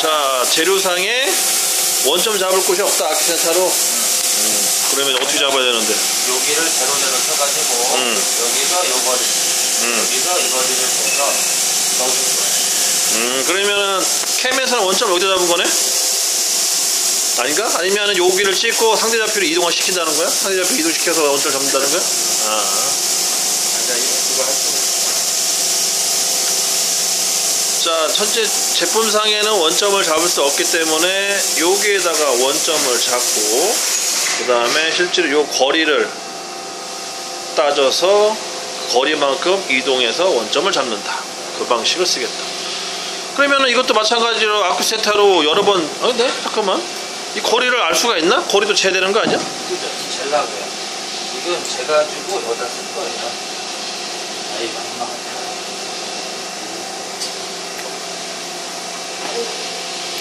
자 재료상에 원점 잡을 곳이 없다 아키센타로 음, 그러면 어떻게 잡아야 되는데 여기를 제로제로 쳐가지고 음. 여기서 요 거리 음, 여기서 이 거리를 해서 넣어줄 거예요. 음 그러면은 캠에서는 원점 여기다 잡은 거네? 아닌가? 아니면은 여기를 찍고 상대 좌표로 이동을 시킨다는 거야? 상대 좌표 이동시켜서 원점 잡는다는 거야? 아 앉아 이거 할 수. 자, 첫째 제품상에는 원점을 잡을 수 없기 때문에 여기에다가 원점을 잡고 그 다음에 실제로 요 거리를 따져서 거리만큼 이동해서 원점을 잡는다. 그 방식을 쓰겠다. 그러면은 이것도 마찬가지로 아쿠세타로 여러 번, 어, 네? 잠깐만. 이 거리를 알 수가 있나? 거리도 재되는 거 아니야? 그죠? 젤라고요. 이건 제가 주고 여기다 쓸 거예요. 아이 막막하다.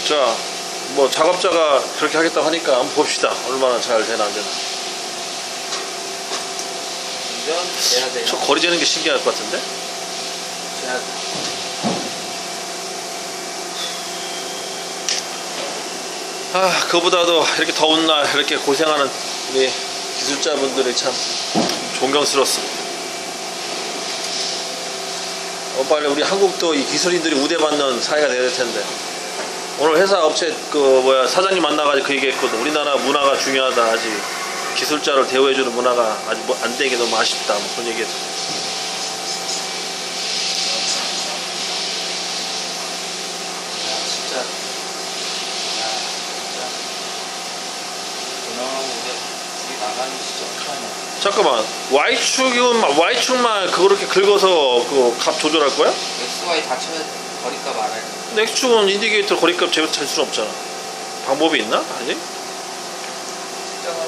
자, 뭐 작업자가 그렇게 하겠다고 하니까 한번 봅시다. 얼마나 잘 되나 안 되나. 재야 돼요. 저 거리 재는 게 신기할 것 같은데? 재야 돼. 아, 그보다도 이렇게 더운 날 이렇게 고생하는 우리 기술자분들이 참 존경스럽습니다. 어, 빨리 우리 한국도 이 기술인들이 우대받는 사회가 돼야 될 텐데. 오늘 회사 업체 그 뭐야 사장님 만나가지고 그 얘기했거든. 우리나라 문화가 중요하다. 아직 기술자를 대우해주는 문화가 아직 뭐 안 되게 너무 아쉽다. 뭐 그런 얘기했어. 야, 진짜. 잠깐만 Y축은 Y축만 그렇게 긁어서 그 값 조절할 거야? X, Y 다 쳐야 돼. 거리값 알아야 돼. 근데 X축은 인디게이터 거리값 찰 수는 없잖아. 방법이 있나? 아니? 측정을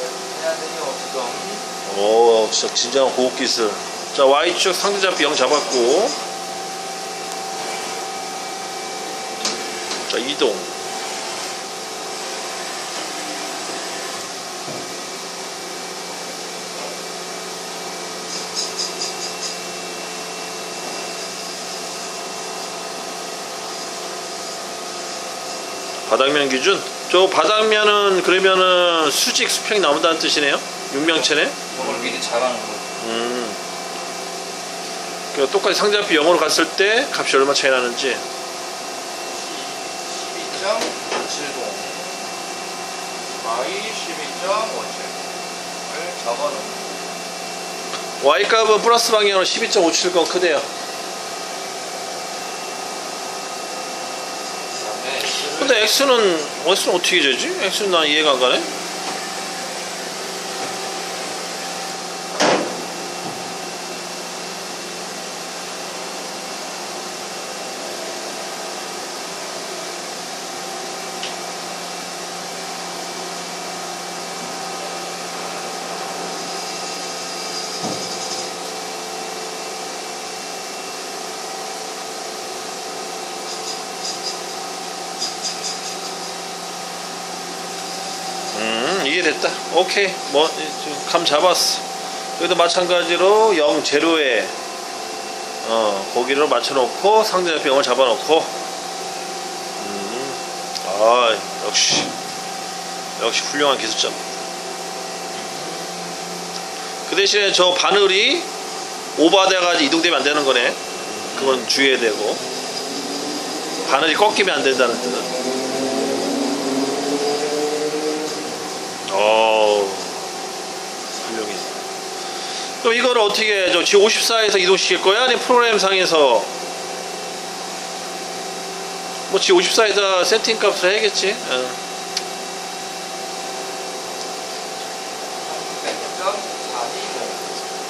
해야 되니 어디든. 오, 진짜 진정한 고급 기술. 자, Y축 상대좌표 0 잡았고. 자, 이동. 바닥면 기준? 저 바닥면은 그러면은 수직 수평이 나온다는 뜻이네요? 육명체네? 이걸 미리 잡아놓은 거. 음. 그 똑같이 상대좌표 0으로 갔을 때 값이 얼마 차이 나는지 12.570 Y 12.570을 적어놓은 Y 값은 플러스 방향으로 12.570 크대요. 그다음에 X는 X는 어떻게 되지? X는 난 이해가 안 가네. 음, 이해됐다. 오케이. 뭐, 감 잡았어. 여기도 마찬가지로 0, 제로에, 어, 거기로 맞춰놓고 상대좌표 0을 잡아놓고, 음, 아, 역시, 역시 훌륭한 기술자입니다. 그 대신에 저 바늘이 오버돼가지고 이동되면 안 되는 거네. 그건 주의해야 되고. 바늘이 꺾이면 안 된다는 뜻 어 훌륭해. 그럼 이거를 어떻게 저 G54에서 이동시킬 거야? 아니면 프로그램 상에서 뭐 G54에다 세팅 값을 해야겠지. 어.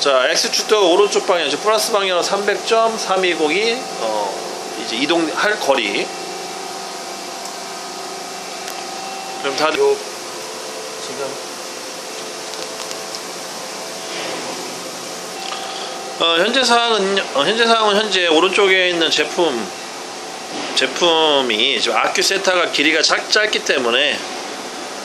100.420자 X축도 오른쪽 방향, 즉 플러스 방향으로 300.320이 어, 이제 이동할 거리. 그럼 다들 요 지금 어, 현재 사항은 어, 현재 사항은 현재 오른쪽에 있는 제품 제품이 지금 아큐 세타가 길이가 짧, 짧기 때문에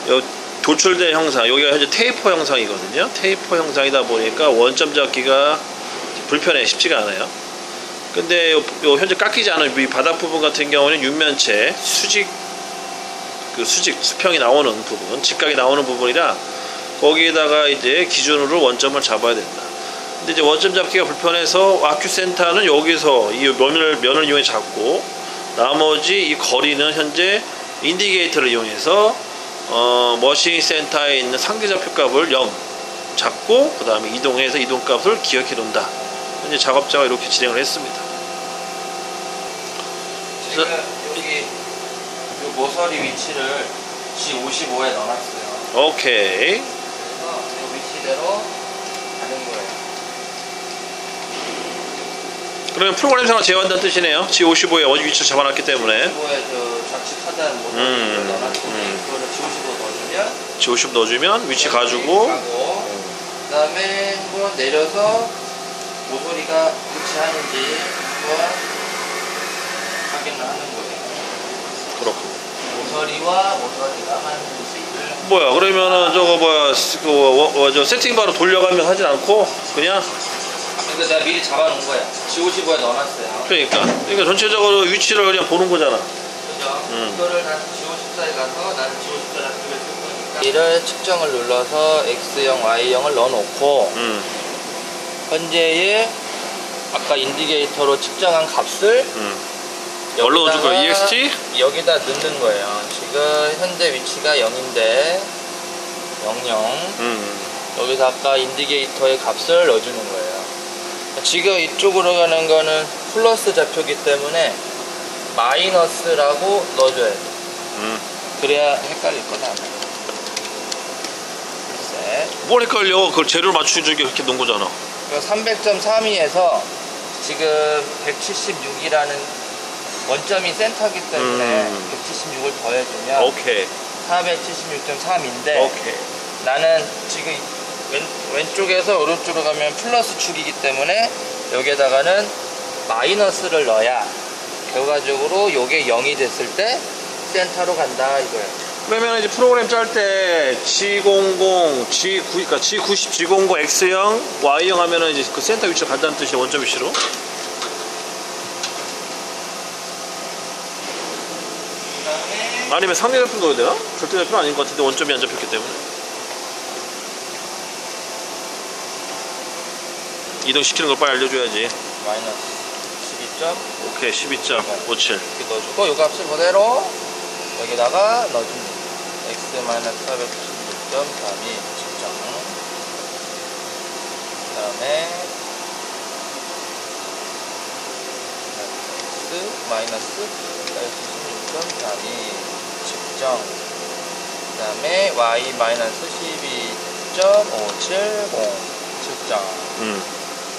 요 도출된 형상 여기가 현재 테이퍼 형상이거든요. 테이퍼 형상이다 보니까 원점 잡기가 불편해 쉽지가 않아요. 근데 요, 요 현재 깎이지 않은 이 바닥 부분 같은 경우는 육면체 수직 그 수직 수평이 나오는 부분, 직각이 나오는 부분이라 거기에다가 이제 기준으로 원점을 잡아야 된다. 근데 이제 원점 잡기가 불편해서 아큐센터는 여기서 이 면을 면을 이용해 잡고 나머지 이 거리는 현재 인디게이터를 이용해서 어, 머신 센터에 있는 상대좌표 값을 0 잡고 그 다음에 이동해서 이동값을 기억해 놓는다. 현재 작업자가 이렇게 진행을 했습니다. 요 모서리 위치를 G55에 넣어놨어요. 오케이. 그래서 이 위치대로 가는 거예요. 그러면 프로그램상으로 제어한다는 뜻이네요. G55에 어디 위치를 잡아놨기 때문에 G55에 저 좌측 하단 모서리를 음, 음. 그거를 G55 넣어주면 G50 넣어주면 위치 가지고 가고 그다음에 한번 내려서 모서리가 위치하는지 한번 확인을 하는 거예요. 그렇고 모서리와 모서리가 맞는지를 뭐야 그러면은 저거 뭐야 그, 어, 어, 저 세팅바로 돌려가면 하진 않고 그냥 그러니까 내가 미리 잡아놓은 거야. G55에 넣어놨어요. 그러니까 그러니까 전체적으로 위치를 그냥 보는 거잖아. 그죠? 음. 이거를 난 G54에 가서 나는 G54 좌측을 쓸 거니까 이를 측정을 눌러서 X형, Y형을 넣어놓고 음, 현재의 아까 인디게이터로 측정한 값을 음. 뭘로 넣어줄 거야? EXT? 여기다 넣는 거예요. 지금 현재 위치가 0인데 00 음, 여기서 아까 인디게이터의 값을 넣어주는 거예요. 지금 이쪽으로 가는 거는 플러스 좌표기 때문에 마이너스라고 넣어줘야 돼. 음. 그래야 헷갈릴 거다. 셋. 뭘 헷갈려? 그걸 재료를 맞추기 그렇게 놓은 거잖아. 300.32에서 지금 176이라는 원점이 센터기 때문에 음. 176을 더해주면 오케이, 476.3인데 오케이. 나는 지금 왼, 왼쪽에서 오른쪽으로 가면 플러스 축이기 때문에 여기에다가는 마이너스를 넣어야 결과적으로 요게 0이 됐을 때 센터로 간다 이거예요. 그러면 이제 프로그램 짤 때 G00, G9, 그러니까 G90, G00, X형, Y형 하면은 이제 그 센터 위치를 간다는 뜻이야 원점 위치로. 그다음에 아니면 상대 좌표 넣어야 되나? 절대 좌표는 아닌 것 같은데 원점이 안 잡혔기 때문에. 이동 시키는 걸 빨리 알려줘야지. 마이너스 12점 오케이, 12.57. 이렇게 넣어주고 요 값을 그대로 여기다가 넣어줍니다. x 마이너스 496.3이 측정. 그 다음에 x 마이너스 496.3이 측정. 그 다음에 y 마이너스 12.570 측정. 음,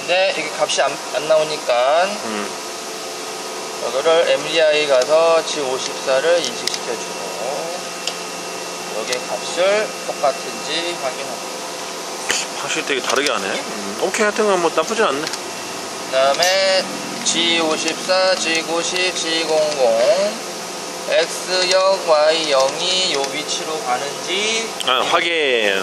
근데 이게 값이 안, 안 나오니까 음. 이거를 MDI 가서 G54를 인식시켜주고 여기에 값을 똑같은지 확인하고 확실히 되게 다르게 하네. 음, 오케이, 하여튼 뭐 나쁘진 않네. 그 다음에 G54, G90, G00 X형, Y형이 요 위치로 가는지 아, 확인.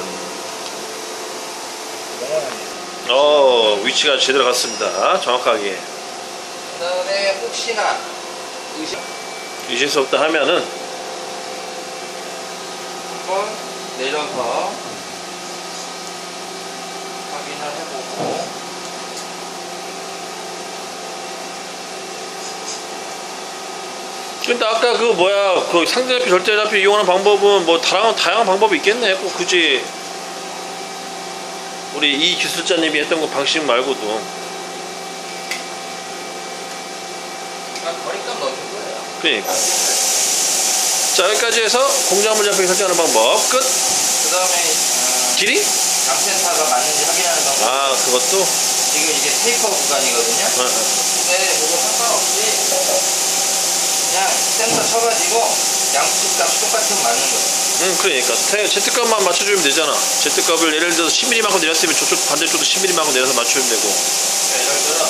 어, 위치가 제대로 갔습니다. 정확하게. 그 다음에 혹시나 의심 수 없다 하면은 한번 내려서 확인을 해보고 근데 아까 그 뭐야 그 상대좌표 절대좌표 이용하는 방법은 뭐 다양한 다양한 방법이 있겠네. 꼭 굳이 우리 이 기술자님이 했던 그 방식 말고도 그냥 거리값 넣어준 거예요. 그러니까 자 여기까지 해서 공작물 잡히기 설정하는 방법 끝. 그 다음에 길이? 양센터가 맞는지 확인하는 방법. 아 그것도 지금 이게 테이퍼 구간이거든요. 어, 어. 근데 그거 상관없이 그냥 센터 쳐가지고 양측 값 똑같으면 맞는 거예요. 응 그러니까 태- Z값만 맞춰주면 되잖아. Z값을 예를 들어서 10mm만큼 내렸으면 저쪽 반대쪽도 10mm만큼 내려서 맞추면 되고. 그러니까 예를 들어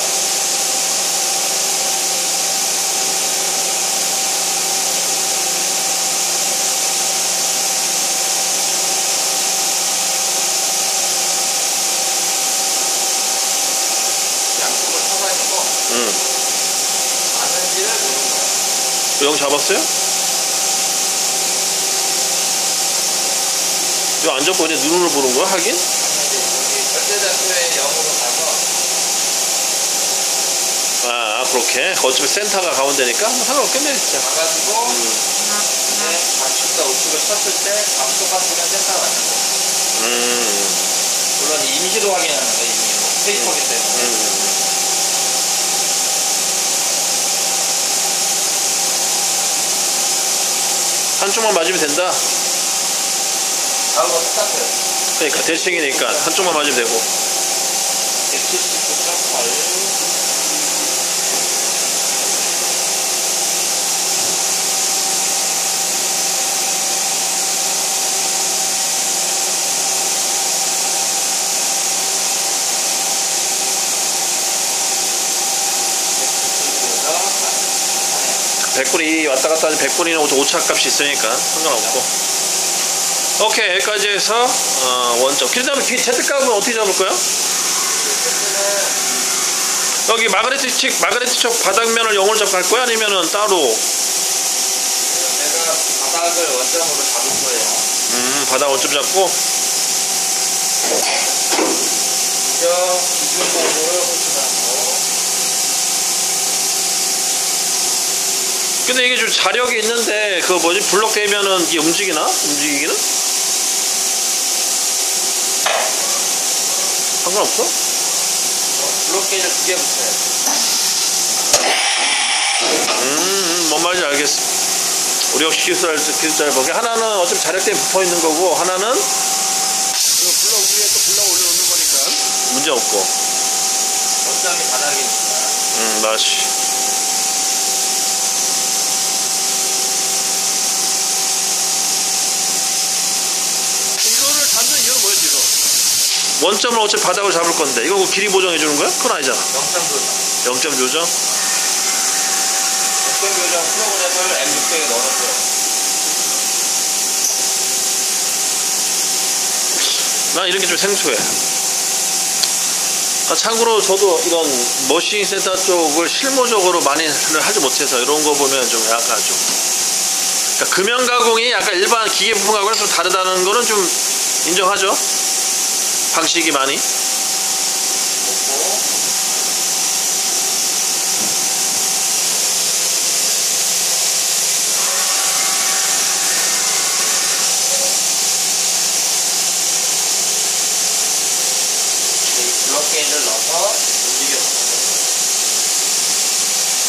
양쪽을 쳐가지고 응. 거예요. 영 잡았어요? 이거 안 잡고 그냥 눈으로 보는 거야 하긴? 여기 절대자표의 0으로 가서 아 그렇게 어차피 센터가 가운데니까 뭐 상관없겠네 진짜 가가지고 이제 좌측과 우측을 쳤을 때각 똑같으면 센터가 맞는 거예요. 음, 물론 임시로 확인하는 거예요. 임시로. 페이퍼기 때문에. 음. 한쪽만 맞으면 된다. 그러니까 대칭이니까 한쪽만 맞으면 되고 100분이 왔다 갔다 하지 100분이는 오차 값이 있으니까 상관없고 오케이 여기까지 해서 어, 원점 그 다음에 Z값은 어떻게 잡을 거야? 여기 마그네틱 칙 마그네틱 척 바닥면을 0을 잡고 할 거야? 아니면은 따로 내가 바닥을 원점으로 잡을 거예요. 음 바닥 원점 잡고 기준 공구를 호출하고 근데 이게 좀 자력이 있는데 그 뭐지 블록 되면은 이게 움직이나? 움직이기는? 상관없어? 블록 게이지를 두개 붙여요. 음, 음, 뭔 말인지 알겠어. 우리 역시 기술 기술 잘 보게 하나는 어차피 자력 때문에 붙어 있는 거고 하나는 그 블럭 위에 또 블럭 올려놓는 거니까 문제 없고. 원점이 바닥이니까. 음, 맛이. 이거를 잡는 이유는 뭐였지 이거? 원점을 어차피 바닥을 잡을 건데 이거 뭐 길이 보정해 주는 거야? 그건 아니잖아. 0점 조정. 0점 조정. 0점 조정 프로그램을 M600에 넣어놓고요. 난 이런 게 좀 생소해. 아, 참고로 저도 이런 머신 센터 쪽을 실무적으로 많이 하지 못해서 이런 거 보면 좀 약간 좀. 그러니까 금형 가공이 약간 일반 기계 부품 좀 다르다는 거는 좀 인정하죠. 방식이 많이. 블록 넣어서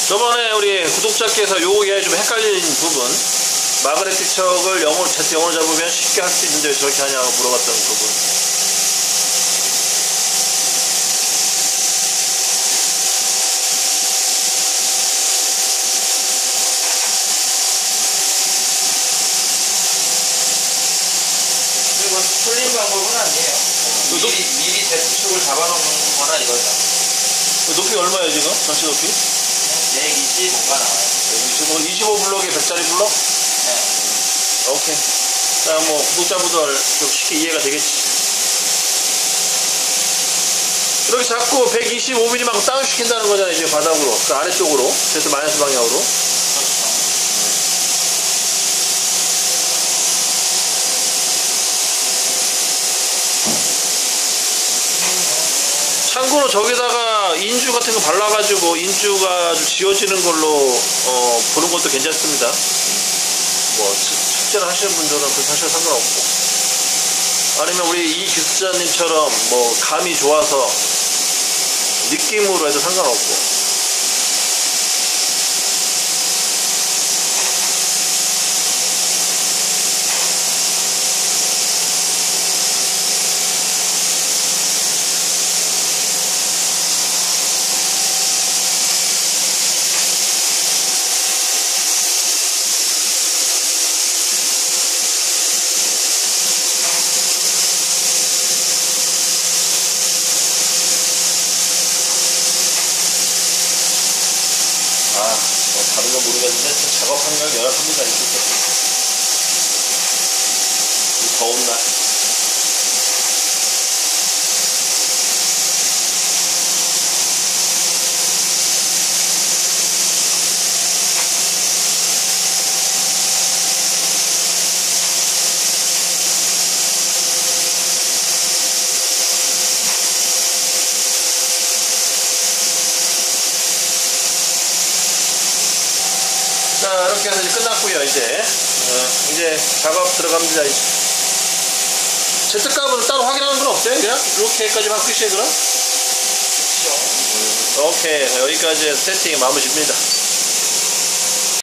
저번에 우리 구독자께서 요게 좀 헷갈린 부분. 마그네틱 척을 영어로 영어로 잡으면 쉽게 할 수 있는데 왜 저렇게 하냐고 물어봤던 부분. 그리고 틀린 방법은 아니에요. 그래도- 미리, 대축을 잡아놓는 거나 이거죠. 높이 얼마예요 지금? 전체 높이? 125가 나와요. 25, 25 블럭에 100짜리 블럭? 네. 오케이. 자, 뭐, 구독자분들 좀 쉽게 이해가 되겠지. 이렇게 자꾸 125mm만큼 다운시킨다는 거잖아요, 이제 바닥으로. 그 아래쪽으로. 그래서 마이너스 방향으로. 저기다가 인주 같은 거 발라가지고 인주가 좀 지워지는 걸로, 어, 보는 것도 괜찮습니다. 뭐, 숙제를 하시는 분들은 그 사실 상관없고. 아니면 우리 이 기술자님처럼 뭐, 감이 좋아서 느낌으로 해도 상관없고. 아, 뭐 다른 건 모르겠는데 저 작업 환경 열악합니다. 이렇게. 이 더운 날. 이제 끝났고요 이제. 어, 이제 작업 들어갑니다. 이제 제트값은 따로 확인하는 건 없어요 그냥? 이렇게까지만 끝이에요 그럼? 오케이. 여기까지 세팅이 마무리됩니다